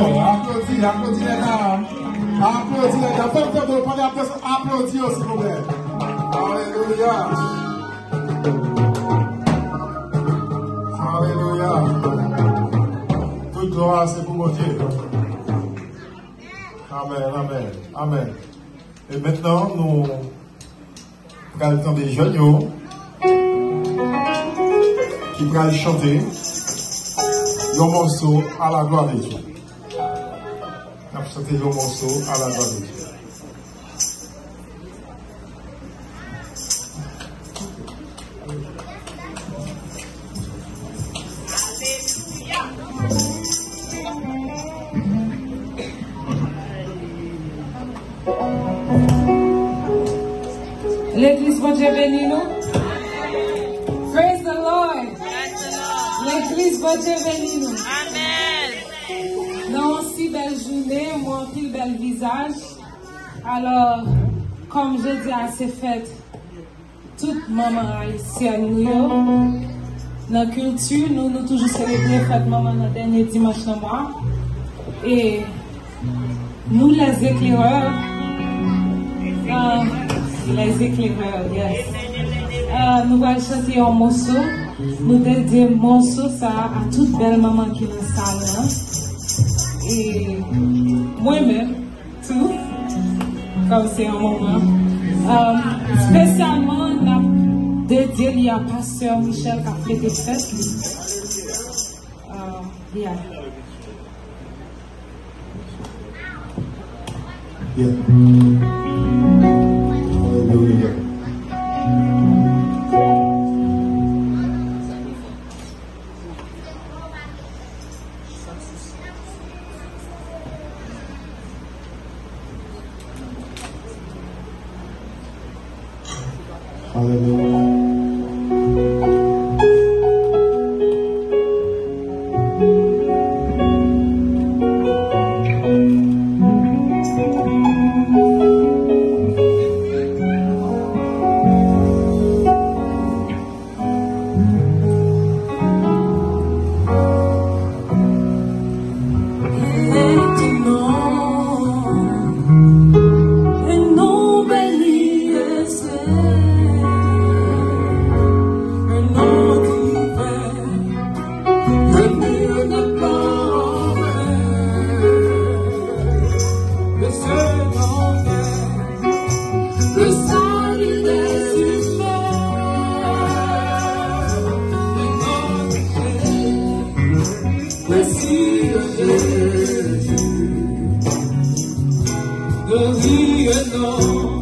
Applaudis, applaudis les dames. Applaudis les dames. Faites applaudis s'il vous plaît. Alléluia. Alléluia. Toute gloire, c'est pour mon Dieu. Amen, amen, amen. Et maintenant, nous prenons le temps des jeunes qui vont chanter un morceau à la gloire de Dieu. On va chanter un morceau à la gloire de Dieu. L'église va Dieu bénir nous. Praise the Lord. L'église va Dieu bénir nous. Amen. Nan si bel jounen, mwen pil bel vizaj. Alors, kom je di an se fet, tout maman haisyen nou yo. Nan kultu, nou nou toujou selebrer fet maman nan denye dimanche nan mwa. E nou les eklereur, uh, les eklereur, yes. Uh, nou wèl chante yon monsou, nou dedye monsou sa a tout bel maman ki nan sa wè. Salle. hein. Et moi-même, tout, comme c'est un moment. Euh, spécialement, on a dédié à Pasteur Michel qui a fait des fêtes. Euh, um, yeah. Bien. Alléluia. 和你远走。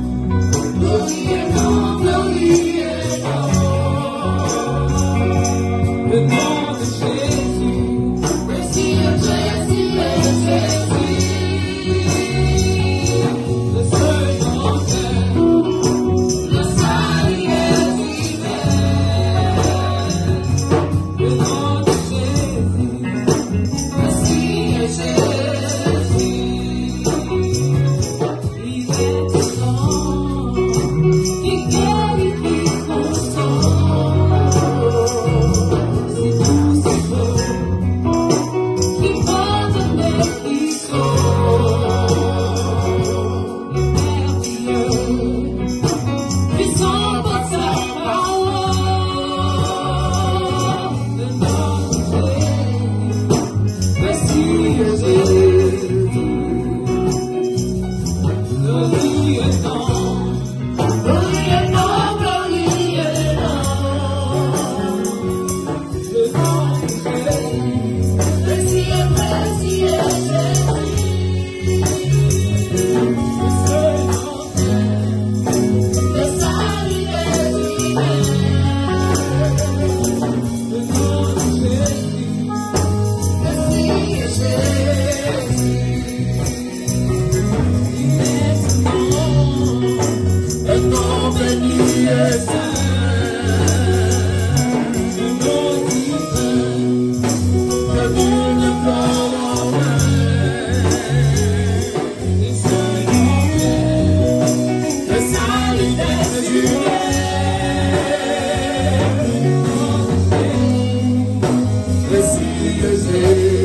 music.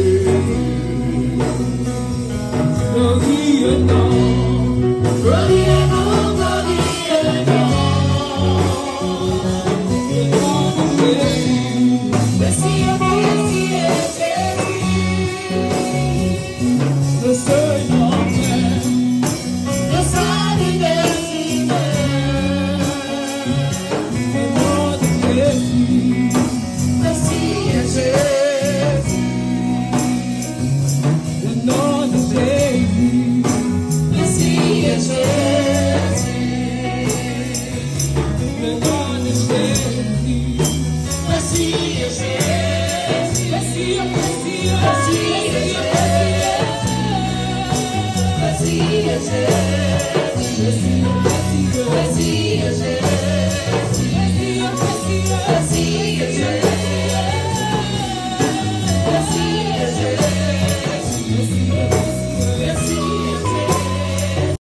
Merci,